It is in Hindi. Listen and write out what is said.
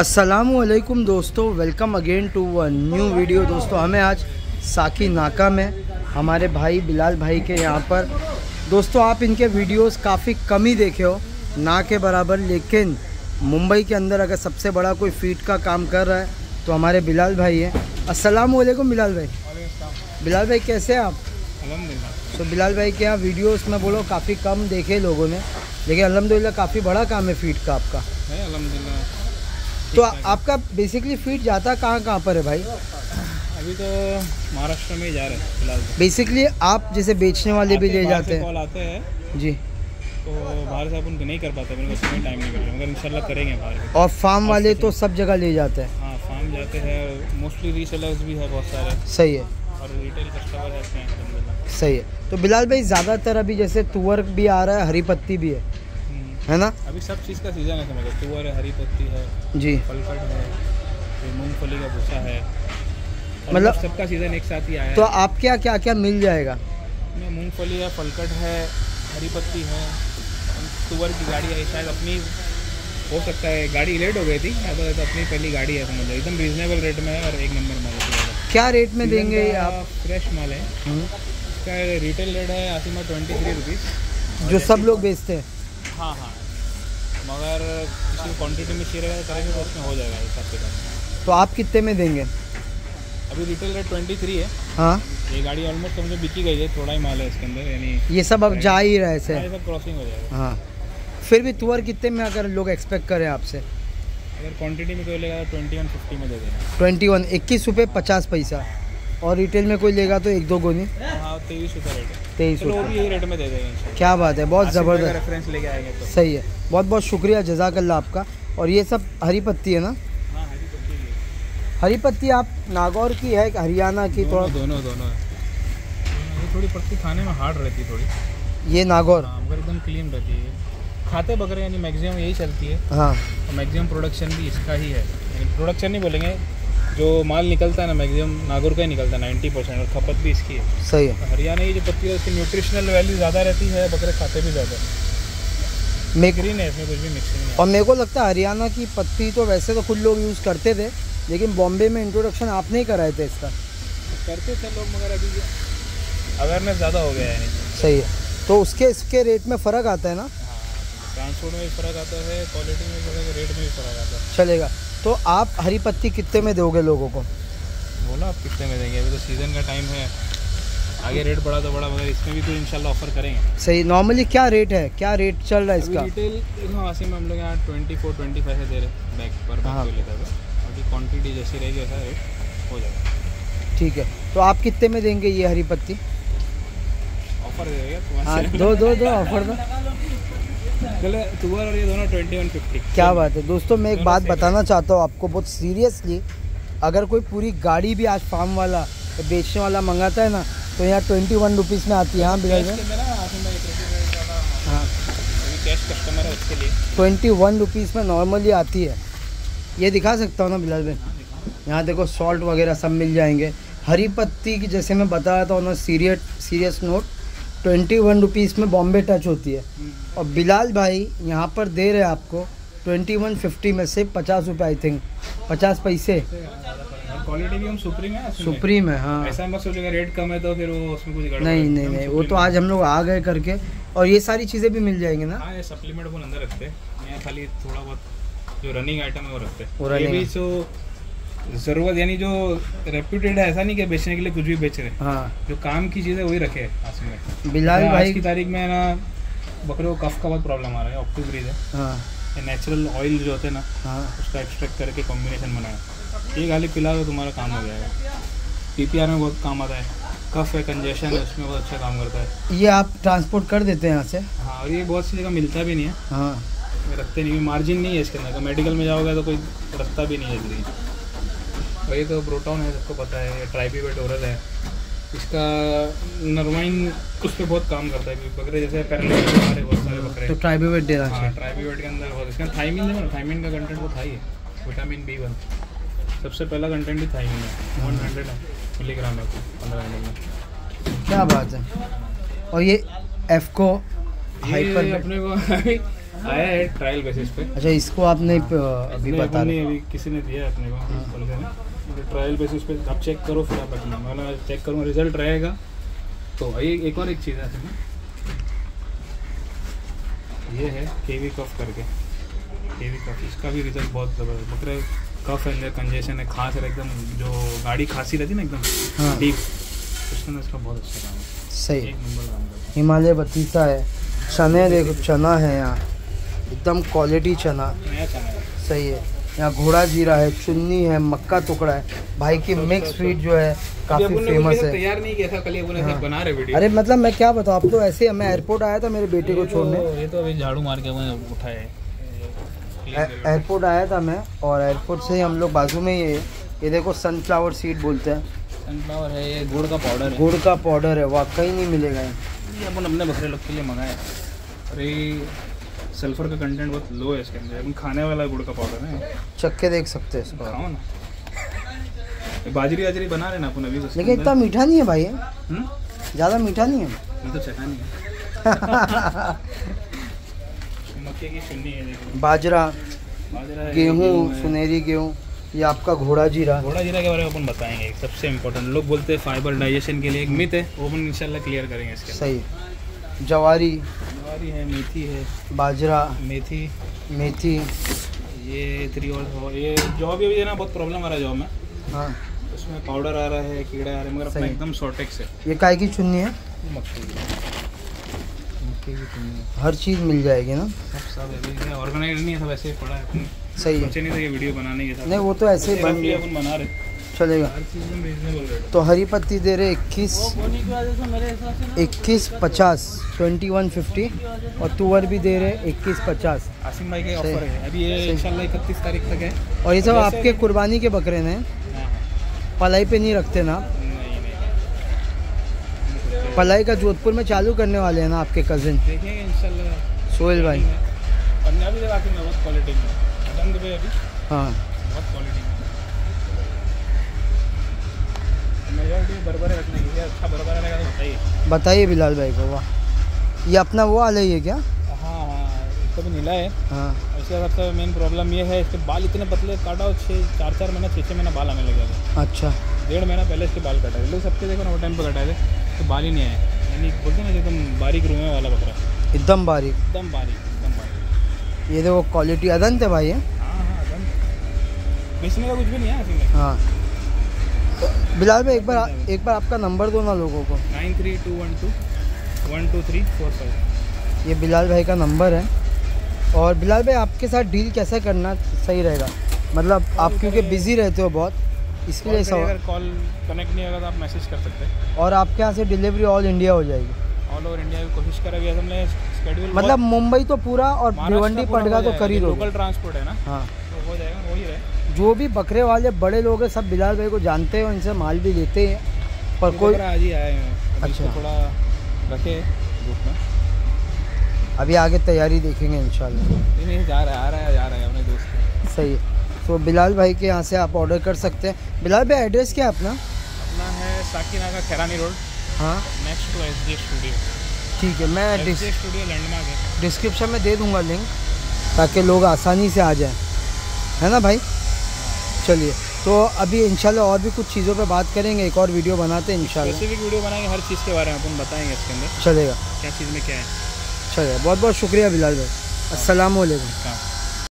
असलकुम दोस्तों welcome again to a new video दोस्तों हमें आज साकी नाका में हमारे भाई बिलाल भाई के यहाँ पर। दोस्तों आप इनके वीडियोस काफ़ी कम ही देखे हो ना के बराबर लेकिन मुंबई के अंदर अगर सबसे बड़ा कोई फीट का काम कर रहा है तो हमारे बिलाल भाई हैं। असलकुम बिलाल भाई। बिलाल भाई कैसे हैं आप? तो बिलाल भाई के यहाँ वीडियोस में बोलो काफ़ी कम देखे लोगों ने लेकिन अलहमदिल्ला काफ़ी बड़ा काम है फीट का आपका। अलहमदिल्ला तो आपका बेसिकली फीट जाता कहाँ कहाँ पर है भाई? अभी तो महाराष्ट्र में ही जा रहे हैं फ़िलहाल तो। बेसिकली आप जैसे बेचने वाले भी ले जाते हैं। कॉल आते हैं। जी। तो बाहर से अपन नहीं कर पाते मेरे को टाइम नहीं मिल रहा मगर इंशाल्लाह करेंगे बाहर और फार्म वाले तो सब जगह ले जाते हैं। हाँ फार्म जाते हैं मोस्टली रीसेलर्स भी है बहुत सारे। सही है। और रिटेल कस्टमर रहते हैं सही है। तो बिलाल भाई ज़्यादातर अभी जैसे तुअर भी आ रहा है हरी पत्ती भी है। है ना? अभी सब चीज़ का सीज़न है समझ लो तुअर है हरी पत्ती है जी। फलकट है मूंगफली का भूसा है। मतलब- सबका सीज़न एक साथ ही आया तो है। आपके यहाँ क्या क्या मिल जाएगा? मूंगफली है फलकट है हरी पत्ती है तुअर की गाड़ी है शायद अपनी हो सकता है गाड़ी लेट हो गई थी तो अपनी पहली गाड़ी है समझ लो। एकदम रीजनेबल रेट में है और एक नंबर माल है। क्या रेट में देंगे आप? फ्रेश माल है। इसका रिटेल रेट है आसिमा ट्वेंटी थ्री रुपीज़ जो सब लोग बेचते हैं। हाँ हाँ। मगर किसी क्वांटिटी में शेयर करेंगे तो उसमें हो जाएगा हिसाब से तो आप कितने में देंगे? अभी रिटेल रेट ट्वेंटी थ्री है। हाँ। ये गाड़ी ऑलमोस्ट समझो बिकी गई है थोड़ा ही माल है इसके अंदर यानी ये सब अब जा ही रहे से सारे सब क्रॉसिंग हो जाएगा। हाँ। फिर भी तुअर कितने में अगर लोग एक्सपेक्ट करें आपसे? अगर क्वांटिटी में कोई लेगा ट्वेंटी वन फिफ्टी में दे देंगे। ट्वेंटी वन इक्कीस रुपये पचास पैसा। और रिटेल में कोई लेगा तो एक दो गोनी हाँ तेईस रुपये रेट है। तेईस चलो भी यही रेट में दे देंगे। क्या बात है बहुत ज़बरदस्त। रेफरेंस लेके आएँगे तो। सही है। बहुत बहुत शुक्रिया जजाकल्ला आपका। और ये सब हरी पत्ती है ना? हाँ हरी पत्ती आप नागौर की है हरियाणा की? दोनों थोड़ा दोनों दोनों है। ये थोड़ी पत्ती खाने में हार्ड रहती है थोड़ी। ये नागौर। हाँ एकदम क्लीन रहती है। खाते बकरे यानी मैक्सिमम यही चलती है। हाँ। मैक्सिमम प्रोडक्शन भी इसका ही है। प्रोडक्शन नहीं बोलेंगे जो माल निकलता है ना मैक्सिमम नागौर का ही निकलता है नाइन्टी परसेंट और खपत भी इसकी है। सही है। हरियाणा की जो पत्ती है उसकी न्यूट्रिशनल वैल्यू ज़्यादा रहती है बकरे खाते भी ज़्यादा ग्रीन है इसमें कुछ भी मिक्सिंग नहीं और मेरे को लगता है हरियाणा की पत्ती तो वैसे तो कुछ लोग यूज़ करते थे लेकिन बॉम्बे में इंट्रोडक्शन आपने ही कराए थे इसका। करते थे लोग मगर अभी अवेयरनेस ज़्यादा हो गया है। सही है। तो उसके इसके रेट में फ़र्क आता है ना? हाँ ट्रांसपोर्ट में भी फ़र्क आता है क्वालिटी में भी फ़र्क है रेट में भी फ़र्क आता है। चलेगा। तो आप हरी पत्ती कितने में दोगे लोगों को? बोला आप कितने में देंगे? अभी तो सीज़न का टाइम है। आगे रेट बढ़ा तो बड़ा मगर इसमें भी तो इंशाल्लाह ऑफ़र करेंगे। सही नॉर्मली क्या रेट है? क्या रेट चल रहा है इसका? रिटेल देखो में हम लोग यहाँ ट्वेंटी फोर ट्वेंटी फाइव से दे रहे हैं बैग पर हाँ। लेता है अभी क्वांटिटी जैसी रहेगी वैसा रेट हो जाएगा। ठीक है तो आप कितने में देंगे ये हरी पत्ती? ऑफ़र दे देगा हाँ दो दो दो ऑफ़र दो। तुअर और ये दोनों ट्वेंटी वन फिफ्टी क्या बात है। दोस्तों मैं एक बात बताना चाहता हूँ आपको बहुत सीरियसली अगर कोई पूरी गाड़ी भी आज फार्म वाला बेचने वाला मंगाता है ना तो यहाँ ट्वेंटी वन रुपीज़ में आती है। हाँ बिलाल कैश भाई के अंदर ना आसिम भाई प्रेसिडेंट वाला हाँ। कैश कस्टमर है उसके लिए। ट्वेंटी वन रुपीज़ में नॉर्मली आती है। ये दिखा सकता हूँ ना बिलाल भाई? यहाँ देखो सॉल्ट वगैरह सब मिल जाएँगे। हरी पत्ती की जैसे मैं बता रहा था ना serious serious note twenty one rupees में बॉम्बे टच होती है। और बिलाल भाई यहाँ पर दे रहे हैं आपको ट्वेंटी वन फिफ्टी में से पचास रुपये आई थिंक पचास पैसे। क्वालिटी भी हम सुप्रीम है सुप्रीम। है हाँ। ऐसा मत सोचेगा रेट कम है तो फिर वो उसमें कुछ गड़बड़ नहीं नहीं नहीं वो तो आज हम लोग आ गए करके। और ये सारी चीज़ें भी मिल जाएँगी ना? हाँ सप्लीमेंट वो अंदर रखते हैं। खाली थोड़ा बहुत जो रनिंग आइटम है वो रखते हैं। ज़रूरत यानी जो रेप्यूटेड है ऐसा नहीं कि बेचने के लिए कुछ भी बेच रहे। हैं। हाँ जो काम की चीज़ें वही रखे हैं आसिम में। बिलाल आज भाई की तारीख में ना बकरे को कफ का बहुत प्रॉब्लम आ रहा है ऑक्टोब्रीज है। हाँ। नेचुरल ऑयल जो होते हैं ना हाँ। उसका एक्सट्रैक्ट करके कॉम्बिनेशन बनाया। ये खाली पिला तो तुम्हारा काम हो जाएगा। पीपीआर में बहुत काम आता है। कफ है कंजेशन है उसमें बहुत अच्छा काम करता है। ये आप ट्रांसपोर्ट कर देते हैं यहाँ से? हाँ और ये बहुत सी जगह मिलता भी नहीं है। हाँ। रखते नहीं मार्जिन नहीं है इसके अंदर। मेडिकल में जाओगे तो कोई रखता भी नहीं है जल्दी और ये तो ब्रोटॉन है सबको पता है ये ट्राइबीवेट ओरल है। इसका नरवाइन उस पर बहुत काम करता है बकरे जैसे पैरालिटिक हमारे बहुत सारे बकरे। तो ट्राइबेट देना हाँ चाहिए। ट्राइबीवेट के अंदर बहुत इसका थाइमिन है ना थाइमिन का कंटेंट वो था ही। है विटामिन बी वन सबसे पहला कंटेंट ही थाइमिन है वन हंड्रेड मिलीग्राम है पंद्रह एम में क्या बात है। और ये एफ़ को हाइपर अपने को आया है ट्रायल बेसिस पे। अच्छा इसको आप नहीं प- अभी बता रहे अभी किसी ने दिया है अपने को ने। ट्रायल बेसिस पे आप चेक करो फिर आप रखना मैं चेक करूँगा रिज़ल्ट रहेगा। तो ये एक और एक चीज़ है ये है केवी कफ करके। केवी कफ इसका भी रिज़ल्ट बहुत ज़बरदस्त। बकरे कफ है अंदर कंजेशन है खांस है एकदम जो गाड़ी खांसी रहती ना एकदम हाँ। डीप उसके अंदर इसका बहुत अच्छा काम है। सही। एक नंबर काम करता हिमालय बतीसा है। चने देखो चना है यहाँ। एकदम क्वालिटी चना। नया चैनल है। सही है। यहाँ घोड़ा जीरा है चुन्नी है मक्का टुकड़ा है। भाई की मिक्स स्वीट जो है काफ़ी फ़ेमस है। तैयार नहीं किया था कल ऐसा हाँ। बना रहे वीडियो अरे मतलब मैं क्या बताऊँ आप तो ऐसे मैं एयरपोर्ट आया था मेरे बेटे को छोड़ने। ये तो अभी झाड़ू मार के मैंने उठाए। एयरपोर्ट आया था मैं और एयरपोर्ट से ही हम लोग बाजू में है ये देखो सनफ्लावर सीड बोलते हैं। सनफ्लावर है ये गुड़ का पाउडर गुड़ का पाउडर है वाकई नहीं मिलेगा ये। ये अपन अपने बकरे लोग के लिए और ये सल्फ़र का कंटेंट बहुत लो है इसके अंदर। अपन खाने वाला गुड़ का पाउडर है। चक्के देख सकते हैं इसको खाओ ना। बाजरी वाजरी बना रहे ना अपन अभी लेकिन इतना मीठा नहीं है भाई हम्म? ज़्यादा मीठा नहीं है। मैं तो चखा नहीं है। मक्के की सुन्नी है देखो। बाजरा बाजरा गेहूँ सुनहरी गेहूँ ये आपका घोड़ा जीरा। घोड़ा जीरा के बारे में अपन बताएँगे सबसे इम्पोर्टेंट लोग बोलते हैं फाइबर डाइजेशन के लिए एक मिथ है वो अपन इंशाल्लाह क्लियर करेंगे इसके सही। जवारी ज्वारी है मेथी है। बाजरा मेथी। मेथी। ये थ्री और ये जॉब भी है ना बहुत प्रॉब्लम आ रहा है जॉब में। हाँ। उसमें पाउडर आ रहा है कीड़ा आ रहा है मगर अपना एकदम शॉर्टेक्स है ये काय की चुन्नी है? मक्के की। मक्के की चुन्नी हर चीज़ मिल जाएगी ना? सब सब अभी ऑर्गेनाइज नहीं है सब ऐसे ही पड़ा है सही है। नहीं था ये वीडियो बनाने के साथ। नहीं वो तो ऐसे ही बन गया। अपन बना रहे। चलेगा। तो हरी पत्ती दे रहे इक्कीस इक्कीस पचास ट्वेंटी वन फिफ्टी और तुअर भी दे रहे इक्कीस पचास। आसिम भाई के ऑफ़र है। अभी ये इंशाल्लाह इकतीस तारीख तक है। और ये सब आपके कुर्बानी के बकरे ने हाँ, पलाई पे नहीं रखते ना। पलाई का जोधपुर में चालू करने वाले हैं ना आपके कजिन देखेंगे सोहेल भाई। पंजाबी हाँ। बहुत क्वालिटी बरबरे रखने है, अच्छा बरबरा तो बताइए। बताइए बिलाल भाई को वाह। ये अपना वो आल ही है क्या? हाँ हाँ इसको भी नीला है। हाँ। इसका सबसे मेन प्रॉब्लम ये है इसके बाल इतने पतले काटा और छः चार चार महीना छः छः महीना बाल आने लगे थे अच्छा। डेढ़ महीना पहले इसके बाल कटाए। लोग सबके देखो ना वो टाइम पे कटाए थे तो बाल ही नहीं आए। यानी बोलते ना एकदम बारीक रूमे वाला बकरा। एकदम बारीक। एकदम बारीक एकदम बारीक। ये देखो क्वालिटी अदंत है भाई है हाँ हाँ एकदम बेचने का कुछ भी नहीं है हाँ। बिलाल भाई एक बार एक बार आपका नंबर दो ना लोगों को। Nine three two one two one two three four five. ये बिलाल भाई का नंबर है। और बिलाल भाई आपके साथ डील कैसे करना सही रहेगा? मतलब आप क्योंकि बिज़ी रहते हो बहुत इसके लिए अगर कॉल कनेक्ट नहीं होगा तो आप मैसेज कर सकते हैं। और आपके यहाँ से डिलीवरी ऑल इंडिया हो जाएगी। ऑल ओवर इंडिया की कोशिश करेंगे हमने स्केड्यूल मतलब मुंबई तो पूरा और भिवंडी पड़गा तो कर ही लोकल ट्रांसपोर्ट है ना। हाँ। तो हो जाएगा जो भी बकरे वाले बड़े लोग हैं सब बिलाल भाई को जानते हैं और इनसे माल भी लेते हैं। पर कोई आज ही आए हैं। अच्छा। थोड़ा रखे में। अभी आगे तैयारी देखेंगे इंशाल्लाह। नहीं जा रहा है आ रहा है जा रहा है अपने दोस्त सही है। तो बिलाल भाई के यहाँ से आप ऑर्डर कर सकते हैं। बिलाल भाई एड्रेस क्या है अपना? अपना है साकीनागा खैरानी रोड हाँ। Next to S G studio ठीक है मैं स्टूडियो लैंडमार्क है। डिस्क्रिप्शन में दे दूँगा लिंक ताकि लोग आसानी से आ जाएँ। है ना भाई? चलिए तो अभी इंशाल्लाह और भी कुछ चीज़ों पे बात करेंगे एक और वीडियो बनाते हैं इंशाल्लाह। भी वीडियो बनाएँगे हर चीज़ के बारे में अपन बताएँगे इसके अंदर। चलेगा। क्या चीज़ में क्या है। चलेगा बहुत बहुत शुक्रिया बिलाल भाई। हाँ।